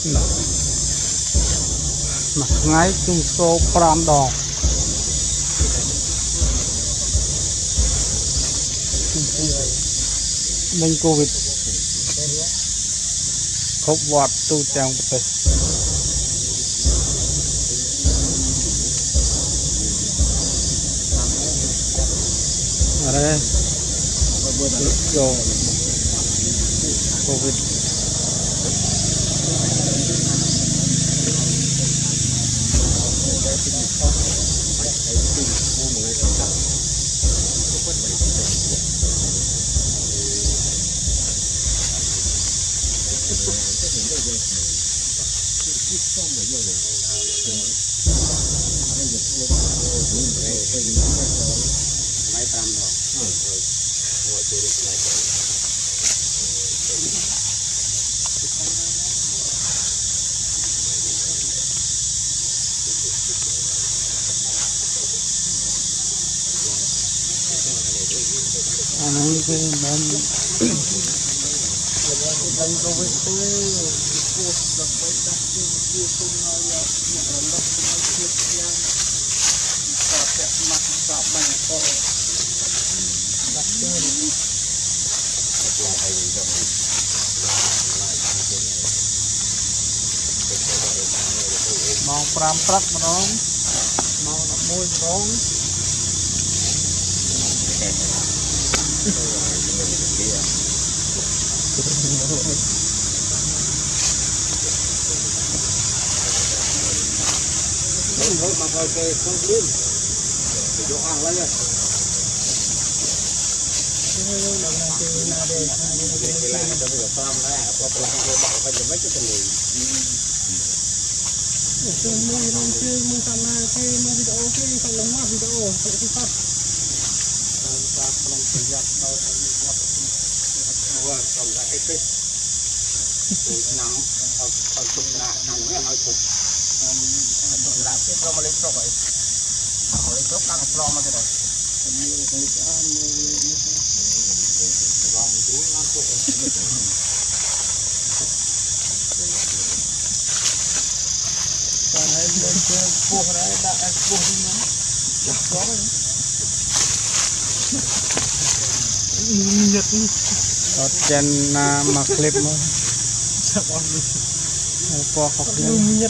មួយថ្ងៃទូសូ5ដងនឹងកូវីដគ្រប់វត្តទូទាំងប្រទេសអរេយកកូវីដ 这很累的，最重的一个人，反正也是我我没有被你干到，买单了，嗯，我我觉得买单。Hãy subscribe cho kênh Ghiền Mì Gõ Để không bỏ lỡ những video hấp dẫn ម៉ោង5ព្រឹកម្ដងម៉ោង11ម្ដង thôi mà thôi kê không biết. Để vô ăn lấy rồi. Cái này cho bây giờ xong đấy, có cái này vô bảo phải mấy cái tình គឺមើលរងជើងមើលកាមេ ตัวสำหรับไอ้ติ๊กปุ๋ยน้ำเอาเอาตุ่มละน้ำไม่เอาตุ่มตุ่มละที่เรามาเล่นตกไอ้เอาเล่นตกตั้งปลอมมาเลย Hãy subscribe cho kênh Ghiền Mì Gõ Để không bỏ lỡ những video hấp dẫn Lotjen na maklip mo. Upo ako klip.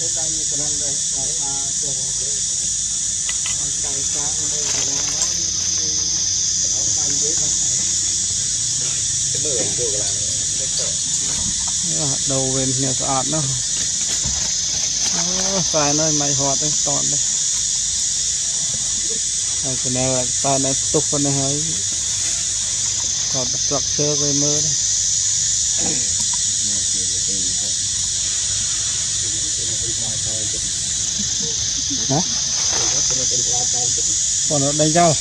ទៅដៃមានកម្លាំងដែរហើយអាចចូលហើយដៃតាំងមើលកម្លាំងមកវាអត់បានយើងបានតែមើលចូលកម្លាំងនេះដូរវិញគ្នាស្អាតនោះអូសែនអើយមិនហត់ទេតន់ទេហើយកណែសែនឯងទុះប៉ុណ្ណេះហើយគាត់ structure គេមើលទេ đó còn đánh rau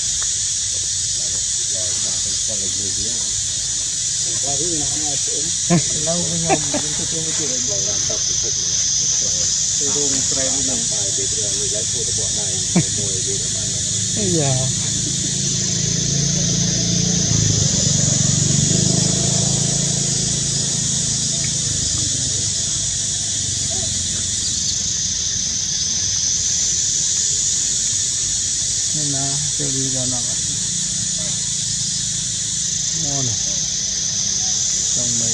lâu với nhau. Mình chưa chưa chưa được làm tập thì cũng tôi dùng tre mình làm bài để người lấy phụ được bọn này mồi chưa đi ra nào ngon này trong mấy